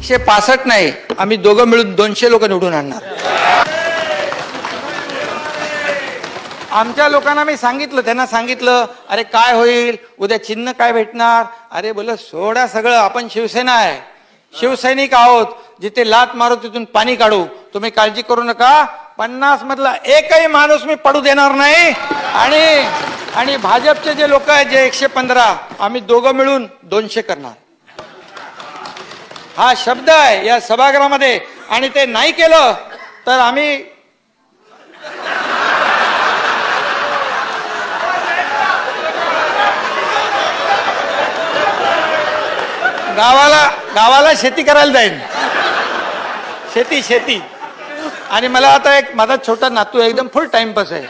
एकशे पासष्ट नाही आम्ही दोघं मिळून दोनशे लोक निवडून आणणार. आमच्या लोकांना मी सांगितलं त्यांना सांगितलं अरे काय होईल? उद्या चिन्ह काय भेटणार? अरे बोल सोडा सगळं आपण शिवसेना आहे. शिवसैनिक आहोत. जिथे लात मारू तिथून पाणी काढू. तुम्ही काळजी करू नका. पन्नास मधला एकही माणूस मी पडू देणार नाही. आणि आणि भाजपचे जे लोक आहेत जे एकशे पंधरा आम्ही दोघं मिळून दोनशे करणार. हा शब्द आहे या सभागृहामध्ये. आणि ते नाही केलं तर आम्ही गावाला गावाला शेती करायला जाईन. शेती शेती. आणि मला आता एक माझा छोटा नातू आहे, एकदम फुल टाइमपास आहे.